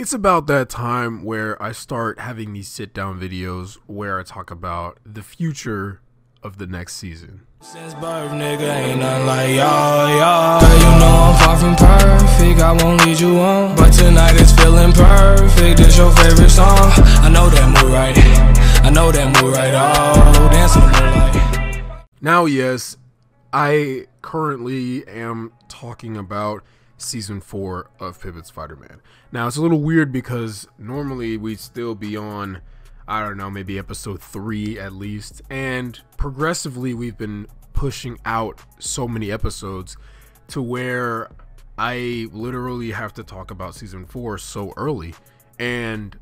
It's about that time where I start having these sit down videos where I talk about the future of the next season. Since birth, nigga, ain't nothing like y'all, y'all. Girl, you know I'm far from perfect, I won't lead you on. But tonight is feeling perfect, this your favorite song. I know that move right, I know that move right, oh, the moonlight. Now, yes, I currently am talking about season four of Pivot Spider Man. Now, it's a little weird because normally we'd still be on, I don't know, maybe episode three at least. And progressively, we've been pushing out so many episodes to where I literally have to talk about season four so early. And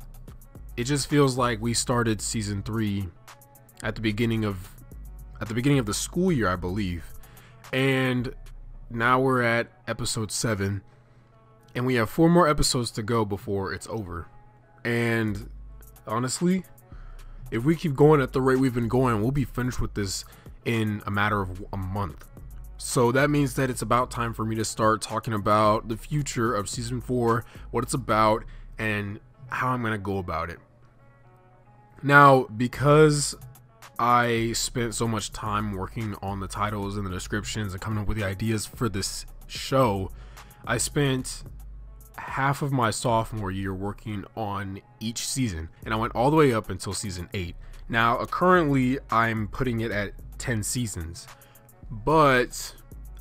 it just feels like we started season three at the beginning of at the beginning of the school year, I believe. And now we're at episode seven, and we have four more episodes to go before it's over. And honestly, if we keep going at the rate we've been going, we'll be finished with this in a matter of a month. So that means that it's about time for me to start talking about the future of season four, what it's about, and how I'm going to go about it. Now, because I spent so much time working on the titles and the descriptions and coming up with the ideas for this show. I spent half of my sophomore year working on each season, and I went all the way up until season 8. Now, uh, currently, I'm putting it at 10 seasons, but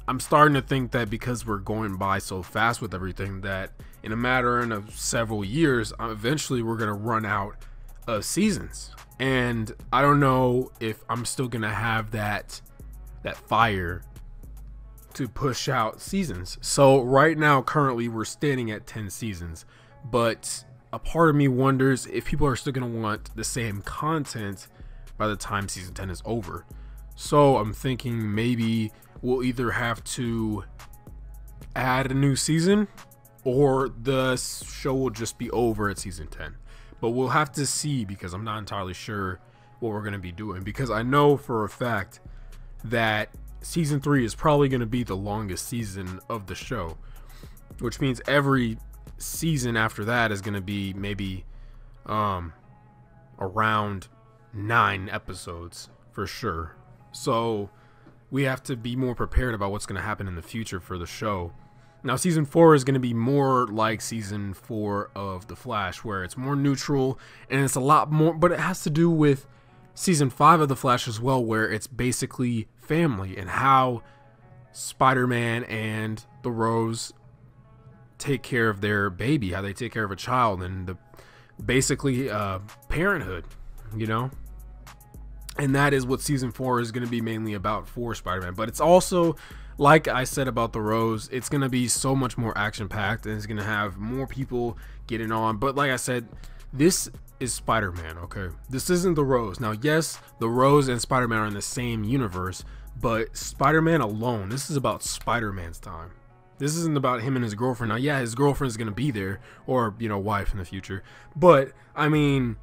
I'm starting to think that because we're going by so fast with everything, that in a matter of several years, eventually we're going to run out of seasons and I don't know if I'm still gonna have that that fire to push out seasons. So right now, currently, we're standing at 10 seasons, but a part of me wonders if people are still gonna want the same content by the time season 10 is over. So I'm thinking maybe we'll either have to add a new season or the show will just be over at season 10. But we'll have to see because I'm not entirely sure what we're going to be doing. Because I know for a fact that season three is probably going to be the longest season of the show, which means every season after that is going to be maybe um, around nine episodes for sure. So we have to be more prepared about what's going to happen in the future for the show. Now, season four is going to be more like season four of The Flash, where it's more neutral and it's a lot more, but it has to do with season five of The Flash as well, where it's basically family and how Spider Man and the Rose take care of their baby, how they take care of a child, and the basically uh, parenthood, you know? And that is what season four is going to be mainly about for Spider Man. But it's also like I said about the Rose, it's gonna be so much more action packed and it's gonna have more people getting on. But like I said, this is Spider Man, okay? This isn't the Rose. Now, yes, the Rose and Spider Man are in the same universe, but Spider Man alone, this is about Spider Man's time. This isn't about him and his girlfriend. Now, yeah, his girlfriend's gonna be there, or, you know, wife in the future. But, I mean,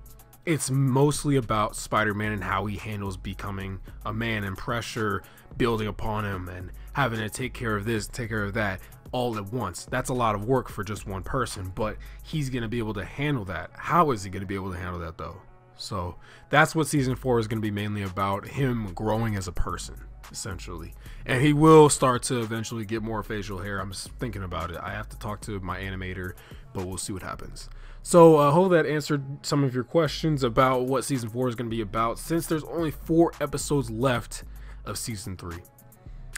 it's mostly about Spider-Man and how he handles becoming a man and pressure building upon him and having to take care of this, take care of that all at once. That's a lot of work for just one person, but he's going to be able to handle that. How is he going to be able to handle that though? So that's what season four is going to be mainly about him growing as a person, essentially. And he will start to eventually get more facial hair. I'm thinking about it. I have to talk to my animator, but we'll see what happens. So I uh, hope that answered some of your questions about what season four is going to be about since there's only four episodes left of season three.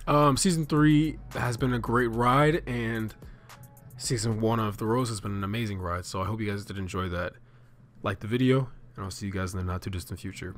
Um, season three has been a great ride, and season one of The Rose has been an amazing ride. So I hope you guys did enjoy that. Like the video, and I'll see you guys in the not too distant future.